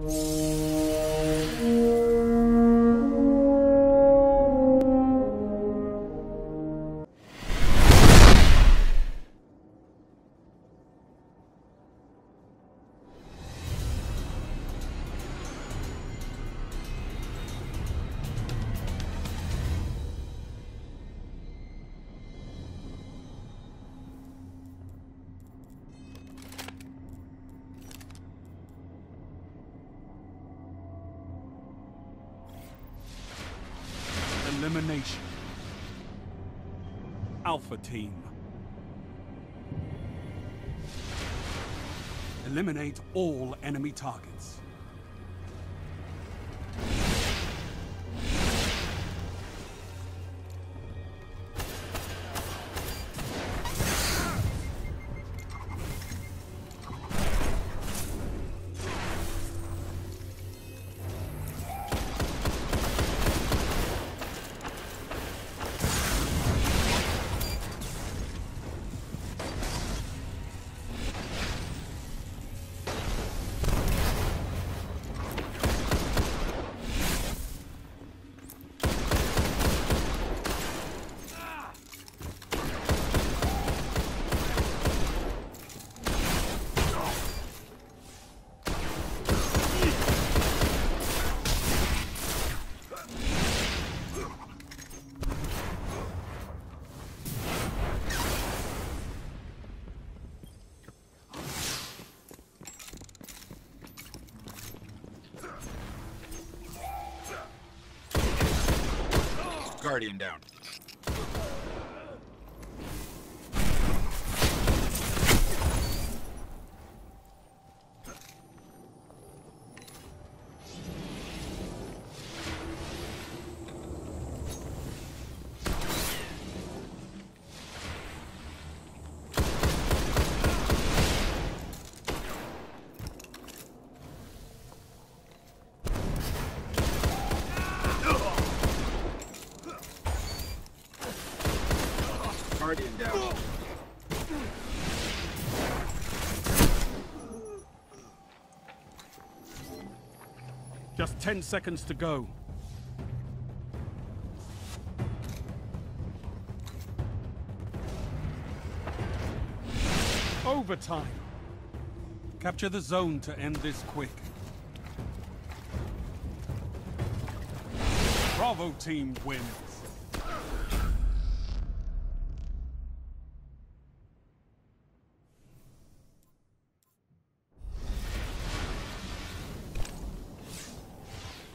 Música Elimination. Alpha Team. Eliminate all enemy targets. Guardian down. Just 10 seconds to go. Overtime. Capture the zone to end this quick. Bravo team wins.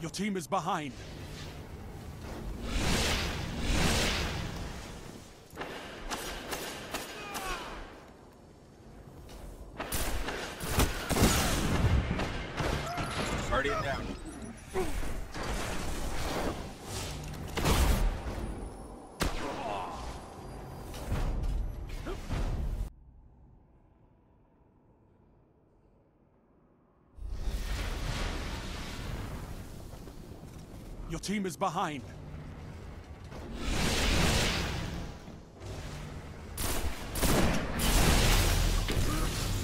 Your team is behind. Your team is behind.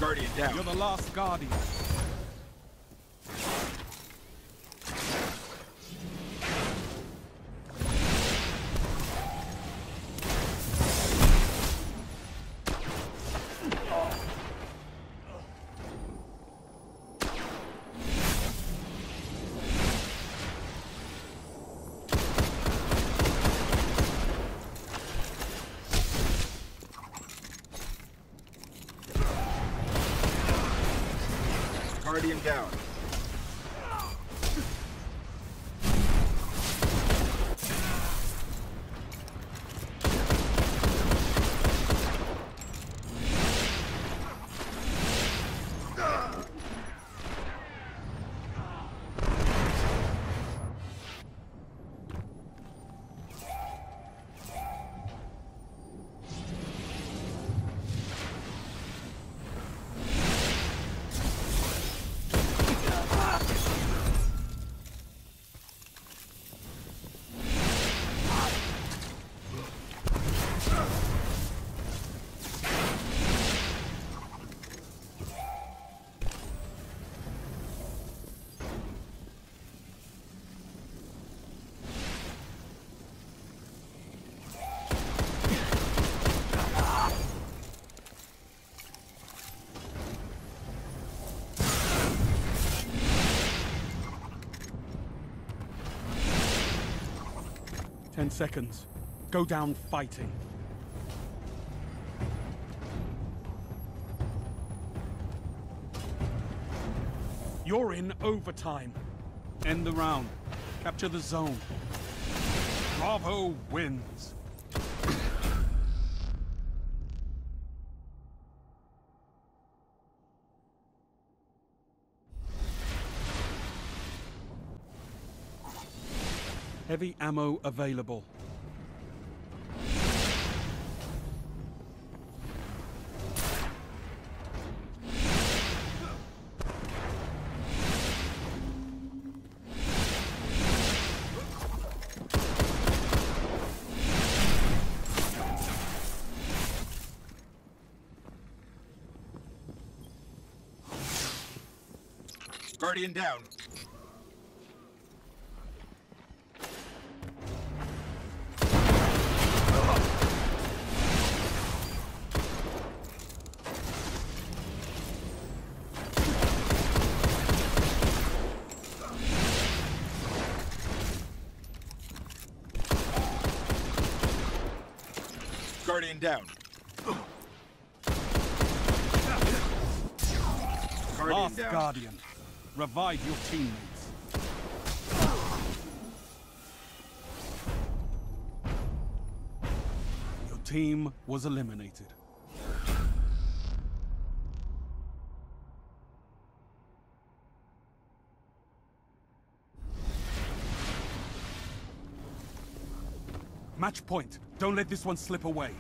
Guardian down. You're the last guardian. Guardian down. Ten seconds. Go down fighting. You're in overtime. End the round. Capture the zone. Bravo wins. Heavy ammo available. Guardian down. Guardian down. Guardian Last down. Guardian. Revive your teammates. Your team was eliminated. Match point. Don't let this one slip away.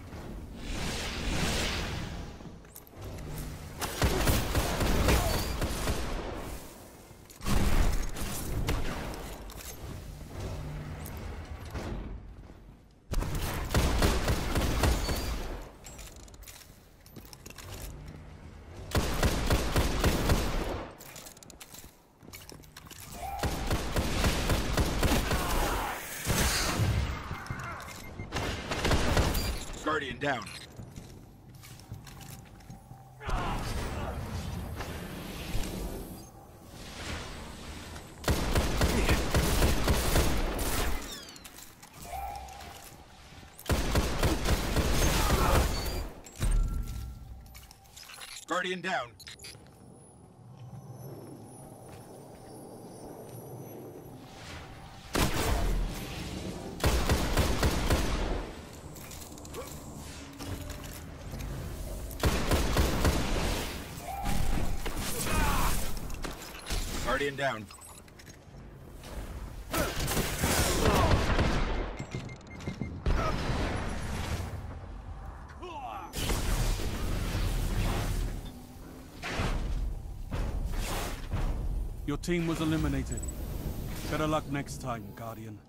Down. Guardian down. Guardian down. Your team was eliminated. Better luck next time, Guardian.